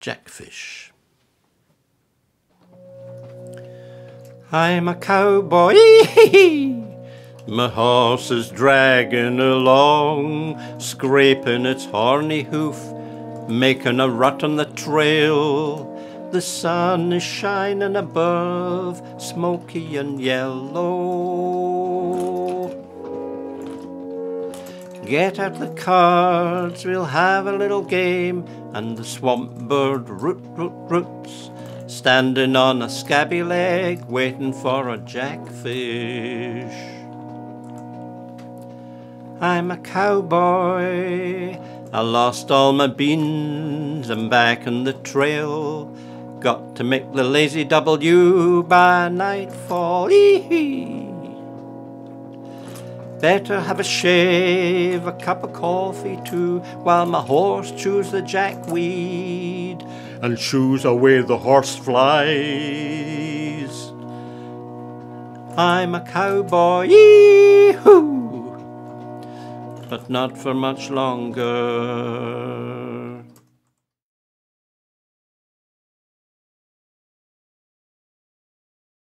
Jackfish. I'm a cowboy. My horse is dragging along, scraping its horny hoof, making a rut on the trail. The sun is shining above, smoky and yellow. Get out the cards, we'll have a little game, and the swamp bird root, root, roots, standing on a scabby leg, waiting for a jackfish. I'm a cowboy. I lost all my beans. I'm back on the trail. Got to make the lazy W by nightfall. Ee-hee. Better have a shave, a cup of coffee too, while my horse chews the jackweed and shoos away the horse flies. I'm a cowboy, yee-hoo, but not for much longer.